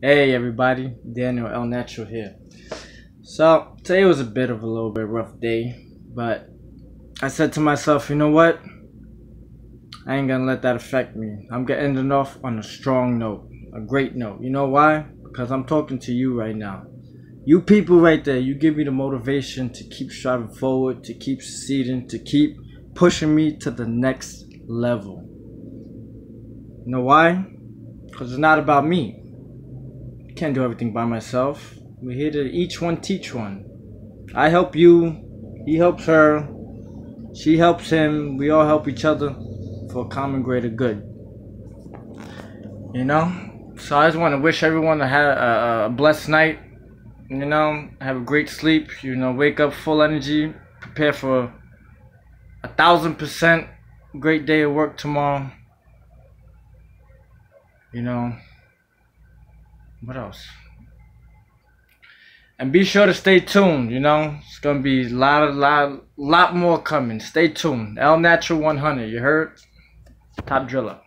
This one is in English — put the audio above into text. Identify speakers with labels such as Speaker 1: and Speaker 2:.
Speaker 1: Hey everybody, Daniel El Natural here. So today was a bit of a little bit rough day, but I said to myself, you know what? I ain't gonna let that affect me. I'm gonna end it off on a strong note, a great note. You know why? Because I'm talking to you right now. You people right there, you give me the motivation to keep striving forward, to keep succeeding, to keep pushing me to the next level. You know why? Because it's not about me can't do everything by myself. We're here to each one teach one. I help you, he helps her, she helps him, we all help each other for a common greater good. You know? So I just want to wish everyone to have a, a blessed night. You know, have a great sleep. You know, wake up full energy, prepare for a thousand percent great day of work tomorrow. You know, what else? And be sure to stay tuned, you know. It's gonna be a lot, a lot, lot more coming. Stay tuned. El Natural 100, you heard? Top driller.